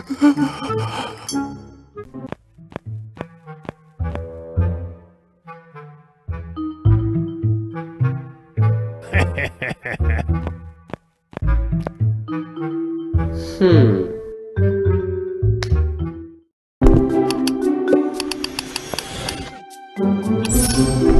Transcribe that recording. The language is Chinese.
嘿嘿嘿嘿嘿，哼。